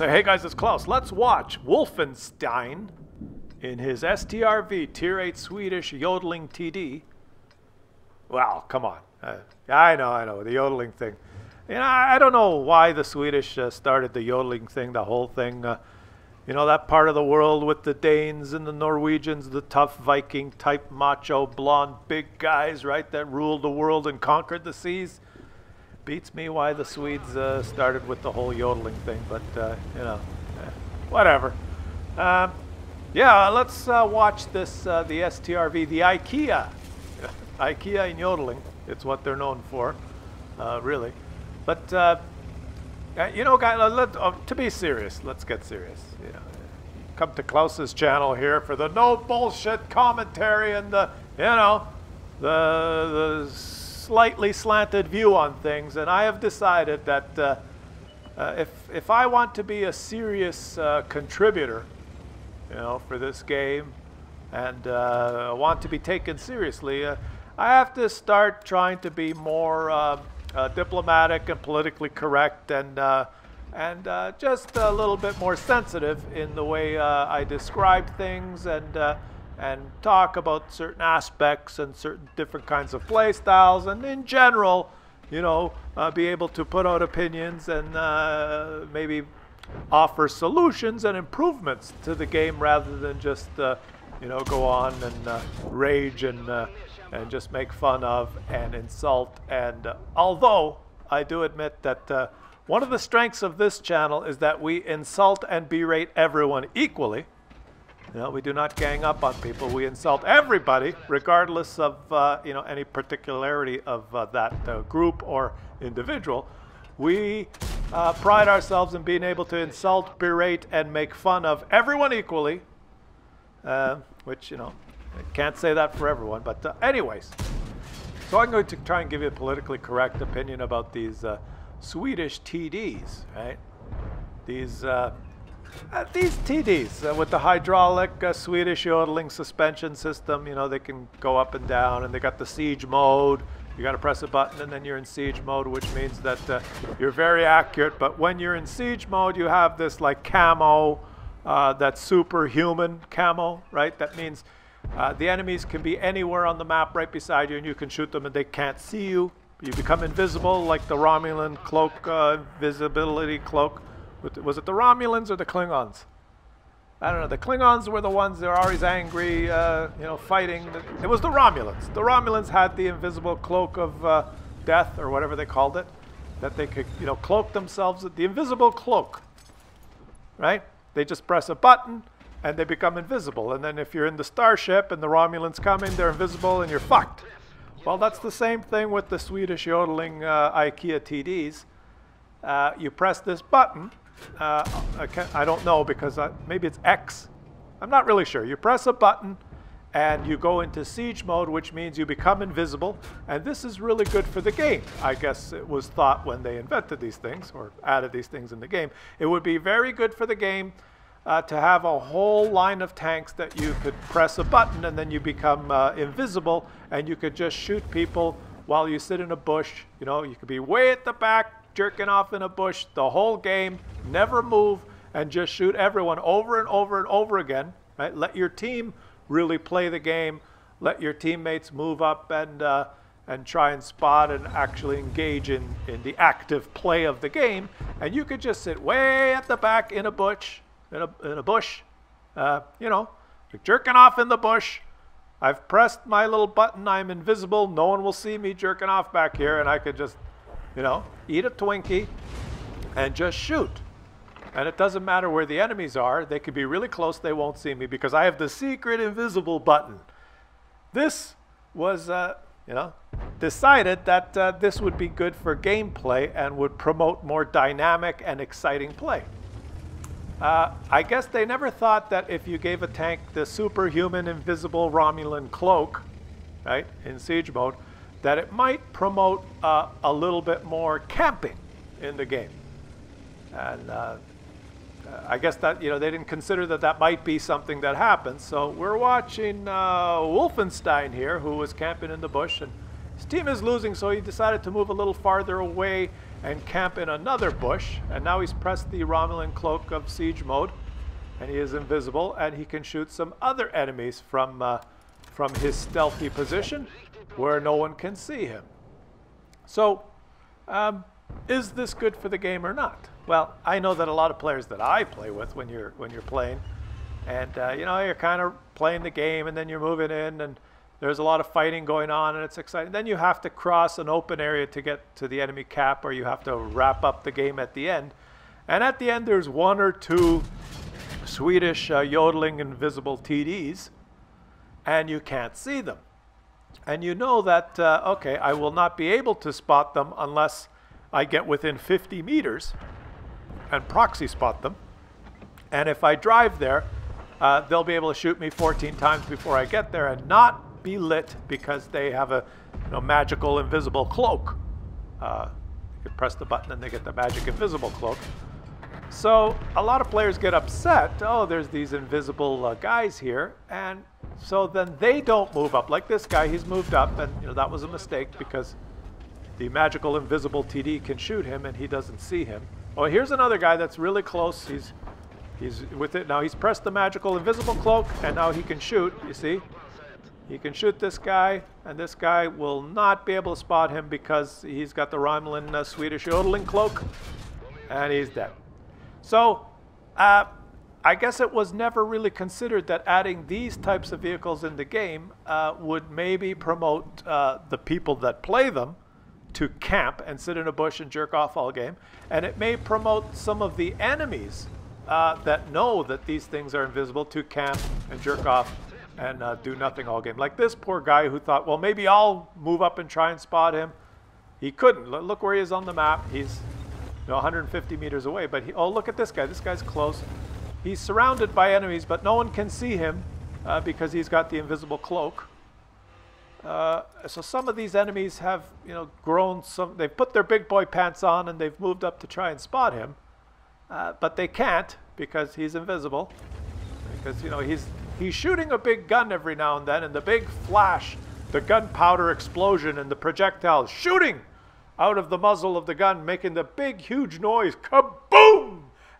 say, hey guys, it's Claus. Let's watch Wolfenstein in his STRV Tier 8 Swedish yodeling TD. Well, come on. Uh, I know, I know, the yodeling thing. You know, I don't know why the Swedish uh, started the yodeling thing, the whole thing. Uh, you know, that part of the world with the Danes and the Norwegians, the tough Viking type macho blonde big guys, right, that ruled the world and conquered the seas. Beats me why the Swedes uh, started with the whole yodeling thing, but, uh, you know, eh, whatever. Um, yeah, let's uh, watch this, uh, the STRV, the IKEA. IKEA in yodeling. It's what they're known for, uh, really. But, uh, you know, guys, let, to be serious, let's get serious. Come to Claus's channel here for the no bullshit commentary and the, you know, the, the slightly slanted view on things. And I have decided that uh, uh, if, if I want to be a serious uh, contributor, you know, for this game and uh, want to be taken seriously, uh, I have to start trying to be more uh, diplomatic and politically correct and and just a little bit more sensitive in the way I describe things and and talk about certain aspects and certain different kinds of play styles and in general, you know, be able to put out opinions and maybe offer solutions and improvements to the game rather than just, uh, you know, go on and uh, rage and, uh, and just make fun of and insult. And uh, although I do admit that uh, one of the strengths of this channel is that we insult and berate everyone equally. Know, we do not gang up on people. We insult everybody, regardless of uh, you know any particularity of that group or individual. We uh, pride ourselves in being able to insult, berate, and make fun of everyone equally, uh, which, you know, I can't say that for everyone. But, uh, anyways, so I'm going to try and give you a politically correct opinion about these uh, Swedish TDs, right? These. Uh, uh, these TDs with the hydraulic Swedish yodeling suspension system, you know, they can go up and down, and they got the siege mode, you got to press a button and then you're in siege mode, which means that uh, you're very accurate. But when you're in siege mode, you have this like camo, uh, that superhuman camo, right? That means uh, the enemies can be anywhere on the map right beside you and you can shoot them and they can't see you. You become invisible like the Romulan cloak, uh, visibility cloak. Was it the Romulans or the Klingons? I don't know, the Klingons were the ones that are always angry, uh, you know, fighting. It was the Romulans. The Romulans had the invisible cloak of uh, death, or whatever they called it, that they could, you know, cloak themselves. The invisible cloak, right? They just press a button, and they become invisible. And then if you're in the starship and the Romulans come in, they're invisible, and you're fucked. Well, that's the same thing with the Swedish yodeling uh, IKEA TDs. Uh, you press this button, uh, I, I, don't know because I, maybe it's X. I'm not really sure. You press a button and you go into siege mode, which means you become invisible. And this is really good for the game. I guess it was thought when they invented these things or added these things in the game. It would be very good for the game uh, to have a whole line of tanks that you could press a button and then you become uh, invisible and you could just shoot people while you sit in a bush. You know, you could be way at the back, jerking off in a bush the whole game, never move, and just shoot everyone over and over and over again. Right? Let your team really play the game. Let your teammates move up and uh, and try and spot and actually engage in, in the active play of the game. And you could just sit way at the back in a bush, in a, in a bush, uh, you know, jerking off in the bush. I've pressed my little button. I'm invisible. No one will see me jerking off back here, and I could just you know, eat a Twinkie and just shoot. And it doesn't matter where the enemies are. They could be really close. They won't see me because I have the secret invisible button. This was, uh, you know, decided that uh, this would be good for gameplay and would promote more dynamic and exciting play. Uh, I guess they never thought that if you gave a tank the superhuman invisible Romulan cloak, right, in siege mode, that it might promote uh, a little bit more camping in the game. And uh, I guess that, you know, they didn't consider that that might be something that happens. So we're watching uh, Wolfenstein here, who was camping in the bush, and his team is losing, so he decided to move a little farther away and camp in another bush. And now he's pressed the Romulan cloak of siege mode, and he is invisible, and he can shoot some other enemies from uh, from his stealthy position, where no one can see him. So, um, is this good for the game or not? Well, I know that a lot of players that I play with when you're when you're playing, and uh, you know you're kind of playing the game, and then you're moving in, and there's a lot of fighting going on, and it's exciting. Then you have to cross an open area to get to the enemy cap, or you have to wrap up the game at the end. And at the end, there's one or two Swedish uh, yodeling invisible TDs, and you can't see them. And you know that, uh, okay, I will not be able to spot them unless I get within 50 meters and proxy spot them. And if I drive there, uh, they'll be able to shoot me 14 times before I get there and not be lit because they have a you know, magical invisible cloak. Uh, you press the button and they get the magic invisible cloak. So a lot of players get upset. Oh, there's these invisible uh, guys here, and so then they don't move up. Like this guy, he's moved up, and you know that was a mistake because the magical invisible TD can shoot him, and he doesn't see him. Oh, here's another guy that's really close. He's he's with it now. He's pressed the magical invisible cloak, and now he can shoot. You see, he can shoot this guy, and this guy will not be able to spot him because he's got the Romulan uh, Swedish yodeling cloak, and he's dead. So uh, I guess it was never really considered that adding these types of vehicles in the game uh, would maybe promote uh, the people that play them to camp and sit in a bush and jerk off all game. And it may promote some of the enemies uh, that know that these things are invisible to camp and jerk off and uh, do nothing all game. Like this poor guy who thought, well, maybe I'll move up and try and spot him. He couldn't. Look where he is on the map. He's know, 150 meters away. But he, oh, look at this guy. This guy's close. He's surrounded by enemies, but no one can see him uh, because he's got the invisible cloak. Uh, so some of these enemies have, you know, grown some. They've put their big boy pants on and they've moved up to try and spot him, uh, but they can't because he's invisible. Because you know he's he's shooting a big gun every now and then, and the big flash, the gunpowder explosion, and the projectiles shooting out of the muzzle of the gun, making the big, huge noise, kaboom!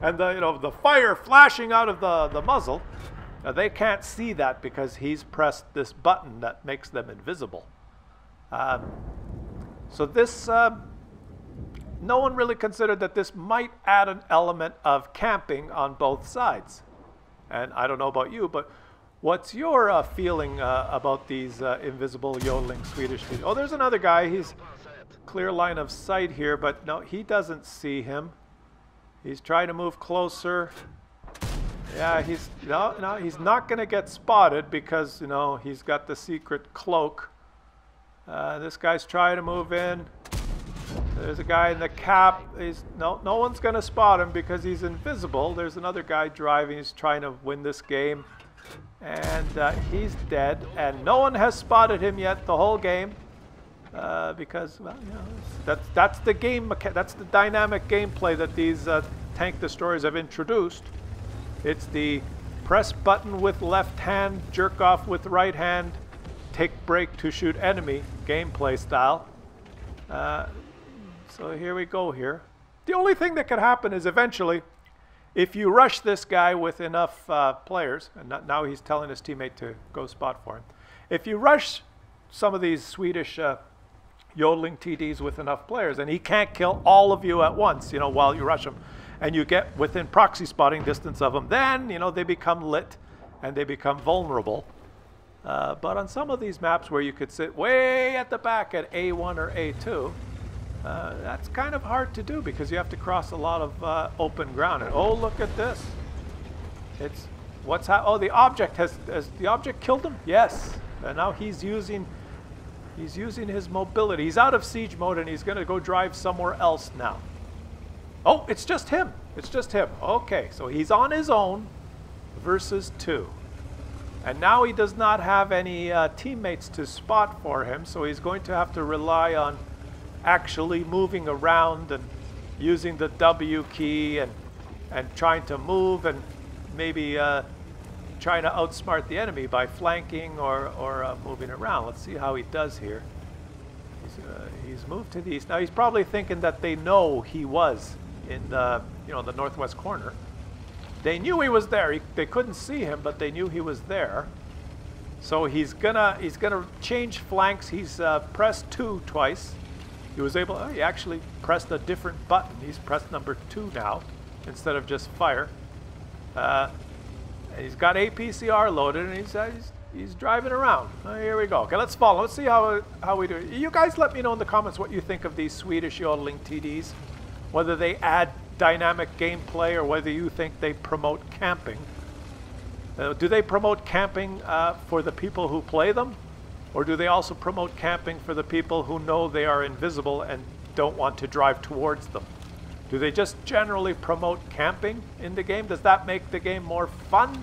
And the, you know, the fire flashing out of the, the muzzle. Now, they can't see that because he's pressed this button that makes them invisible. Um, so this, uh, no one really considered that this might add an element of camping on both sides. And I don't know about you, but what's your uh, feeling uh, about these uh, invisible yodeling Swedish? people? Oh, there's another guy. He's clear line of sight here, but no, he doesn't see him. He's trying to move closer. Yeah, he's no, no, he's not going to get spotted because you know he's got the secret cloak. Uh, this guy's trying to move in. There's a guy in the cap. He's no, no one's going to spot him because he's invisible. There's another guy driving. He's trying to win this game, and uh, he's dead. And no one has spotted him yet the whole game uh, because well, you know, that's that's the game. That's the dynamic gameplay that these uh, tank destroyers have introduced. It's the press button with left hand, jerk off with right hand, take break to shoot enemy gameplay style. Uh, so here we go here. The only thing that could happen is eventually, if you rush this guy with enough uh, players, and now he's telling his teammate to go spot for him. If you rush some of these Swedish uh, yodeling TDs with enough players. And he can't kill all of you at once, you know, while you rush him, And you get within proxy spotting distance of them. Then, you know, they become lit and they become vulnerable. Uh, but on some of these maps where you could sit way at the back at A1 or A2, uh, that's kind of hard to do because you have to cross a lot of uh, open ground. And oh, look at this. It's what's ha oh the object has has the object killed him? Yes. And now he's using He's using his mobility. He's out of siege mode and he's going to go drive somewhere else now. Oh, it's just him. It's just him. Okay, so he's on his own versus two. And now he does not have any uh, teammates to spot for him, so he's going to have to rely on actually moving around and using the W key and, and trying to move and maybe uh, trying to outsmart the enemy by flanking or, or uh, moving around. Let's see how he does here. He's, uh, he's moved to the east. Now he's probably thinking that they know he was in the, you know, the northwest corner. They knew he was there. He, they couldn't see him, but they knew he was there. So he's gonna he's gonna change flanks. He's uh, pressed two twice. He was able. Oh, he actually pressed a different button. He's pressed number two now instead of just fire. Uh, he's got APCR loaded, and he's, he's he's driving around. Oh, here we go. Okay, let's follow. Let's see how how we do. You guys, let me know in the comments what you think of these Swedish yodeling TDs. Whether they add dynamic gameplay or whether you think they promote camping. Uh, do they promote camping uh, for the people who play them? Or do they also promote camping for the people who know they are invisible and don't want to drive towards them? Do they just generally promote camping in the game? Does that make the game more fun,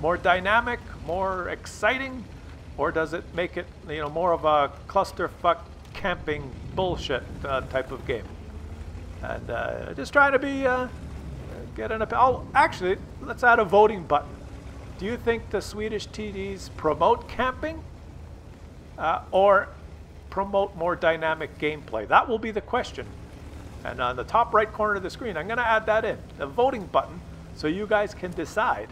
more dynamic, more exciting? Or does it make it you know, more of a clusterfuck camping bullshit uh, type of game? And uh, just trying to be, uh, get an Oh, actually, let's add a voting button. Do you think the Swedish TDs promote camping uh, or promote more dynamic gameplay? That will be the question. And on the top right corner of the screen, I'm going to add that in, the voting button, so you guys can decide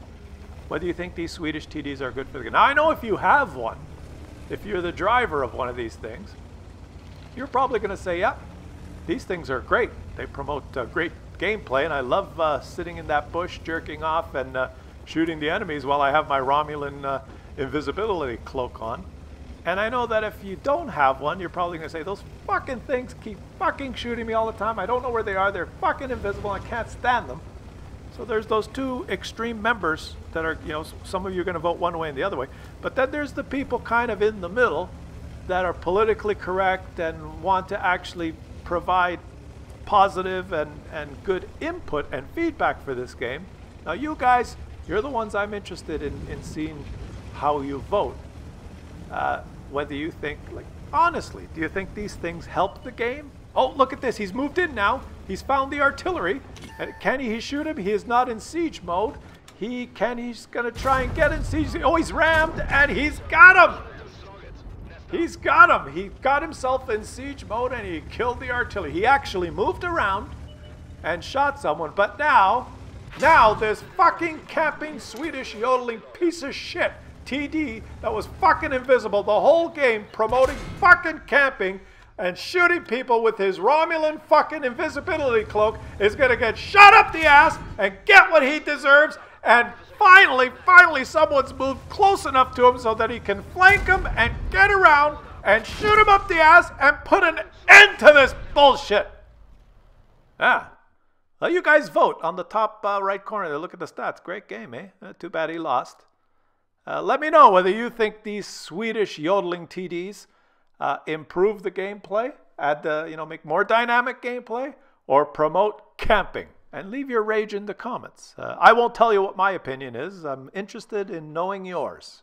whether you think these Swedish TDs are good for the game. Now, I know if you have one, if you're the driver of one of these things, you're probably going to say, yeah, these things are great. They promote uh, great gameplay, and I love uh, sitting in that bush, jerking off, and uh, shooting the enemies while I have my Romulan uh, invisibility cloak on. And I know that if you don't have one, you're probably going to say, those fucking things keep fucking shooting me all the time. I don't know where they are. They're fucking invisible. I can't stand them. So there's those two extreme members that are, you know, some of you are going to vote one way and the other way. But then there's the people kind of in the middle that are politically correct and want to actually provide positive and, and good input and feedback for this game. Now you guys, you're the ones I'm interested in, in seeing how you vote. Uh, whether you think, like, honestly, do you think these things help the game? Oh, look at this. He's moved in now. He's found the artillery. Can he shoot him? He is not in siege mode. He can, he's going to try and get in siege. Oh, he's rammed and he's got him. He's got him. He got himself in siege mode and he killed the artillery. He actually moved around and shot someone. But now, now this fucking camping Swedish yodeling piece of shit TD that was fucking invisible the whole game promoting fucking camping and shooting people with his Romulan fucking invisibility cloak is gonna get shot up the ass and get what he deserves and finally, finally, someone's moved close enough to him so that he can flank him and get around and shoot him up the ass and put an end to this bullshit. Yeah. Well, you guys vote on the top uh, right corner. Look at the stats. Great game, eh? Uh, too bad he lost. Uh, let me know whether you think these Swedish yodeling TDs uh, improve the gameplay, add the, you know, make more dynamic gameplay, or promote camping and leave your rage in the comments. Uh, I won't tell you what my opinion is. I'm interested in knowing yours.